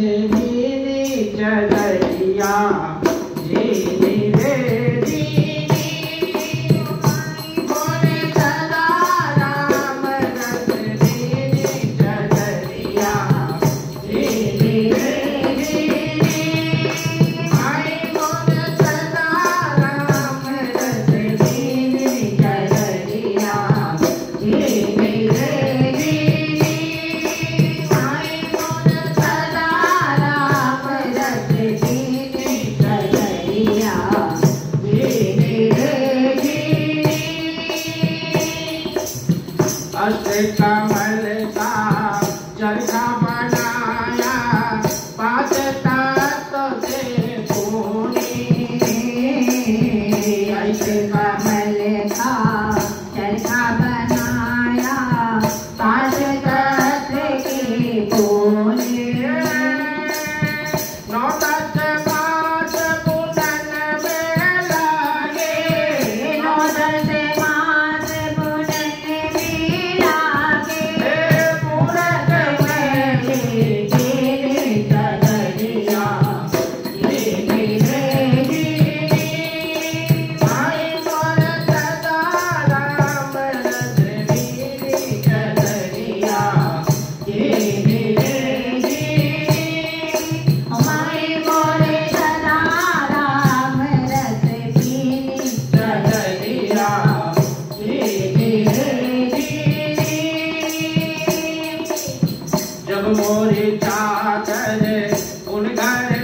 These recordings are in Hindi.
से मिली जगत चाकर उन घर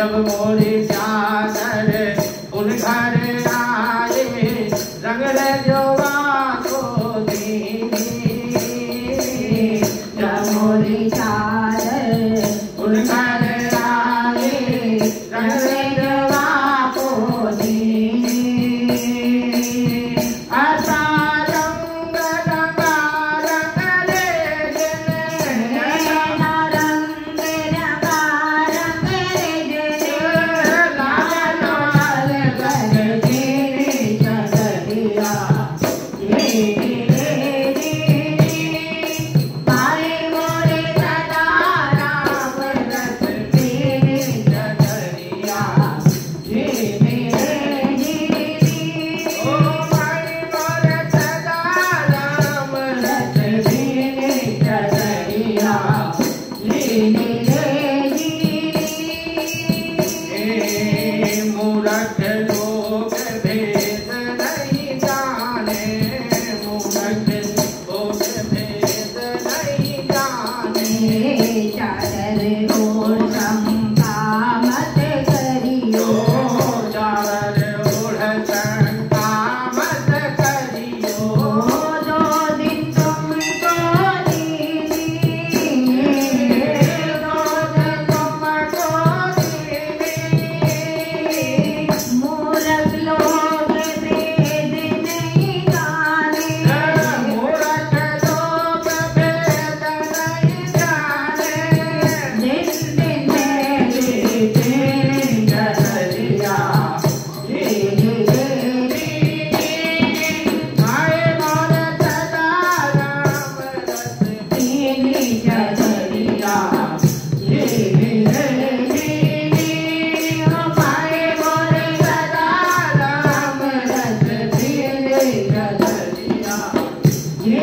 जब मोरे चादर उन घर आए रंग जो Amen.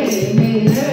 Amen.